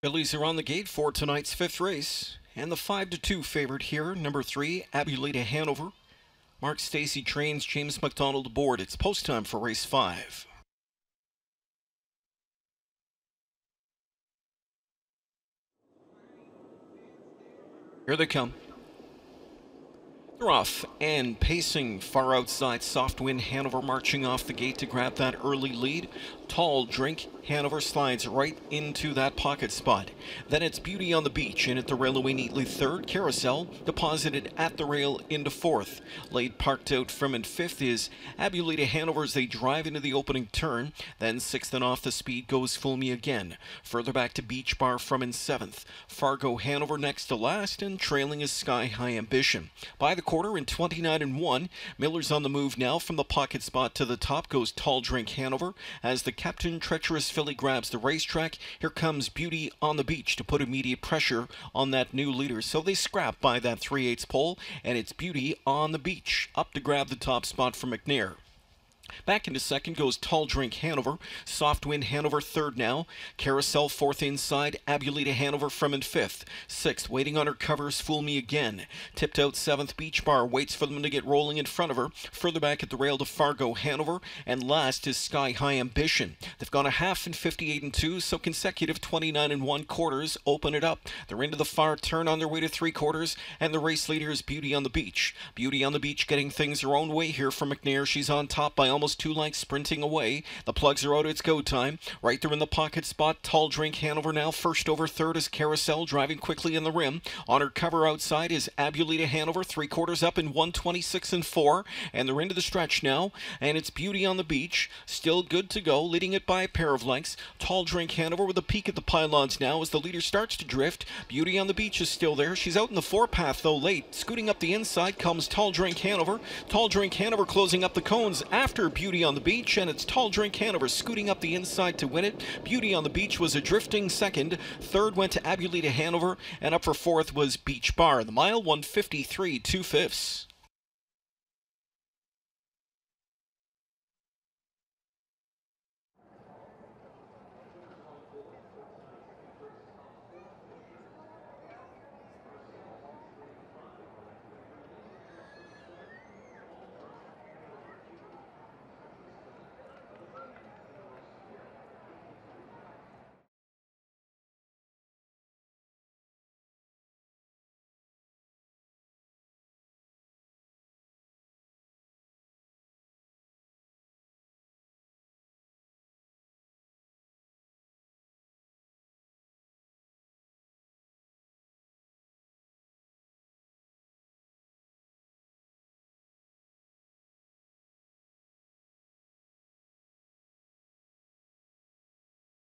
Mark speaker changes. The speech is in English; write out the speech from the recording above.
Speaker 1: Fillies are on the gate for tonight's fifth race. And the 5 to 2 favorite here, number 3, Abuleta Hanover. Mark Steacy trains James MacDonald aboard. It's post time for race 5. Here they come. They're off and pacing far outside. Soft wind Hanover marching off the gate to grab that early lead. Tall drink Hanover slides right into that pocket spot. Then it's Beauty on the Beach in at the railway neatly third. Carousel deposited at the rail into fourth. Laid parked out from in fifth is Abuleta Hanover as they drive into the opening turn. Then sixth and off the speed goes Fool Me again. Further back to Beach Bar from in seventh. Fargo Hanover next to last and trailing is Sky High Ambition. By the quarter in 29 and 1. Miller's on the move now from the pocket spot to the top goes Tall Drink Hanover as the Captain Treacherous filly grabs the racetrack. Here comes Beauty on the beach to put immediate pressure on that new leader. So they scrap by that 3 8 pole and it's Beauty on the beach up to grab the top spot for McNair. Back into second goes Tall Drink Hanover. Soft Wind Hanover third now. Carousel fourth inside. Abuleta Hanover from in fifth. Sixth, waiting on her covers, Fool Me Again. Tipped out seventh, Beach Bar waits for them to get rolling in front of her. Further back at the rail to Fargo Hanover. And last is Sky High Ambition. They've gone a half in 58 and 2, so consecutive 29 and 1 quarters open it up. They're into the far turn on their way to three quarters, and the race leader is Beauty on the Beach. Beauty on the Beach getting things her own way here for McNair. She's on top by almost two lengths sprinting away. The plugs are out. It's go time. Right there in the pocket spot. Tall Drink Hanover now first over third is Carousel driving quickly in the rim. On her cover outside is Abuleta Hanover three quarters up in 126 and 4. And they're into the stretch now. And it's Beauty on the beach. Still good to go. Leading it by a pair of lengths. Tall Drink Hanover with a peek at the pylons now as the leader starts to drift. Beauty on the beach is still there. She's out in the four path though late. Scooting up the inside comes Tall Drink Hanover. Tall Drink Hanover closing up the cones after Beauty on the beach, and it's Tall Drink Hanover scooting up the inside to win it. Beauty on the beach was a drifting second. Third went to Abuleta Hanover, and up for fourth was Beach Bar. The mile 153, two fifths.